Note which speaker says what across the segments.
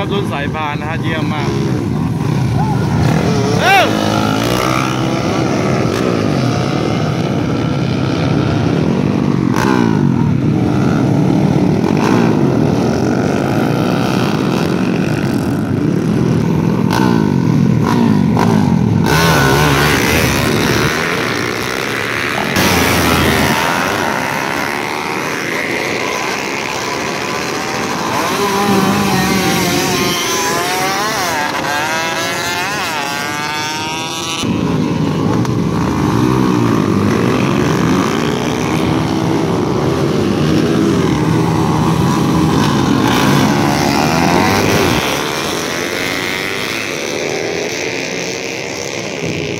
Speaker 1: ครับรถสายพานนะฮะเยี่ยมมากเออ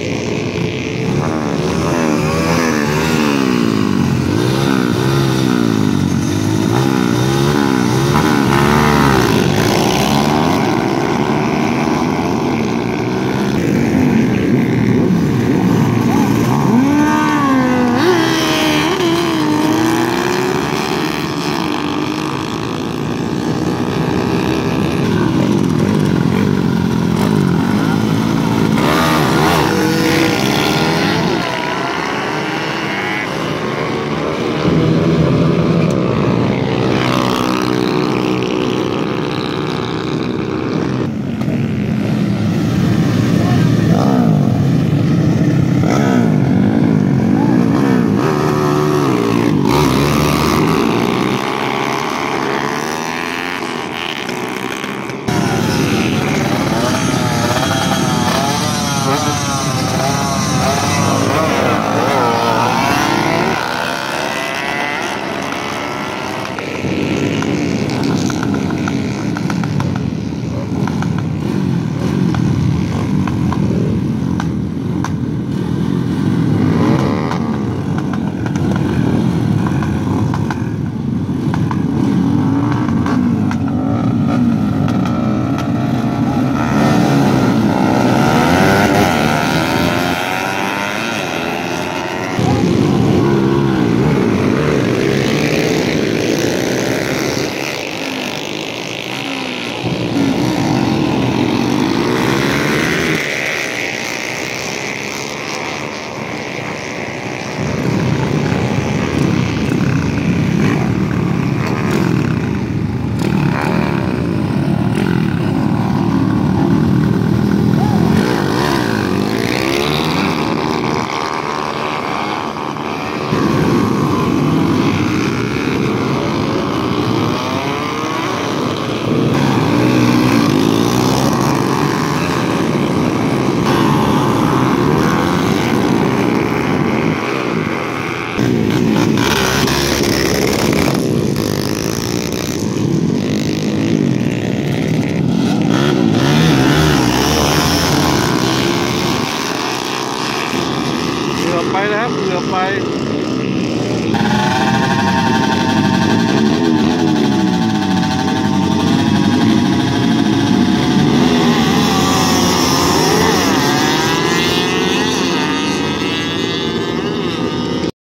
Speaker 1: you เกือบไป